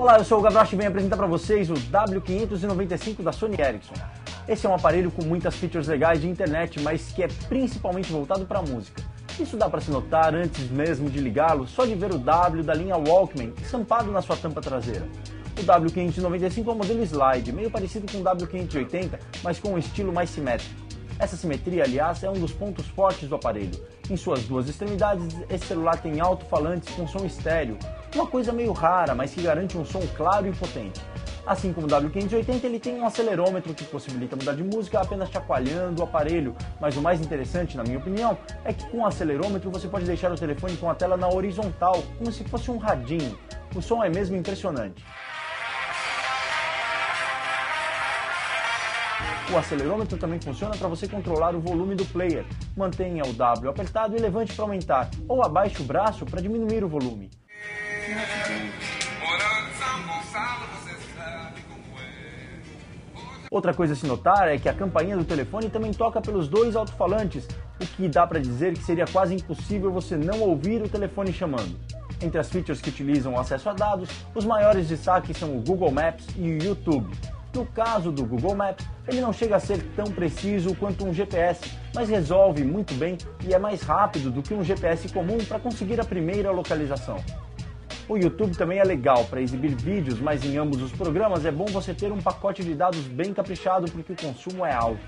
Olá, eu sou o Gavroche e venho apresentar para vocês o W595 da Sony Ericsson. Esse é um aparelho com muitas features legais de internet, mas que é principalmente voltado para música. Isso dá para se notar antes mesmo de ligá-lo, só de ver o W da linha Walkman estampado na sua tampa traseira. O W595 é um modelo slide, meio parecido com o W580, mas com um estilo mais simétrico. Essa simetria, aliás, é um dos pontos fortes do aparelho. Em suas duas extremidades, esse celular tem alto-falantes com som estéreo, uma coisa meio rara, mas que garante um som claro e potente. Assim como o W580, ele tem um acelerômetro que possibilita mudar de música apenas chacoalhando o aparelho, mas o mais interessante, na minha opinião, é que com o acelerômetro você pode deixar o telefone com a tela na horizontal, como se fosse um radinho. O som é mesmo impressionante. O acelerômetro também funciona para você controlar o volume do player. Mantenha o W apertado e levante para aumentar, ou abaixe o braço para diminuir o volume. Outra coisa a se notar é que a campainha do telefone também toca pelos dois alto-falantes, o que dá para dizer que seria quase impossível você não ouvir o telefone chamando. Entre as features que utilizam o acesso a dados, os maiores destaques são o Google Maps e o YouTube. No caso do Google Maps, ele não chega a ser tão preciso quanto um GPS, mas resolve muito bem e é mais rápido do que um GPS comum para conseguir a primeira localização. O YouTube também é legal para exibir vídeos, mas em ambos os programas é bom você ter um pacote de dados bem caprichado porque o consumo é alto.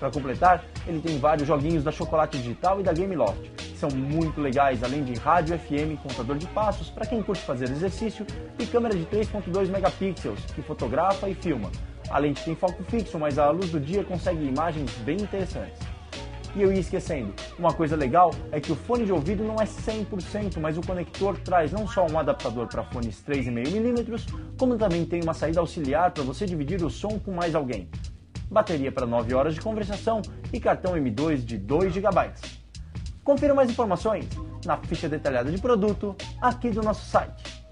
Para completar, ele tem vários joguinhos da Chocolate Digital e da Gameloft, que são muito legais, além de rádio FM, contador de passos para quem curte fazer exercício e câmera de 3.2 megapixels que fotografa e filma. Além de ter foco fixo, mas a luz do dia consegue imagens bem interessantes. E eu ia esquecendo, uma coisa legal é que o fone de ouvido não é 100%, mas o conector traz não só um adaptador para fones 3,5mm, como também tem uma saída auxiliar para você dividir o som com mais alguém bateria para 9 horas de conversação e cartão M2 de 2 GB. Confira mais informações na ficha detalhada de produto aqui do nosso site.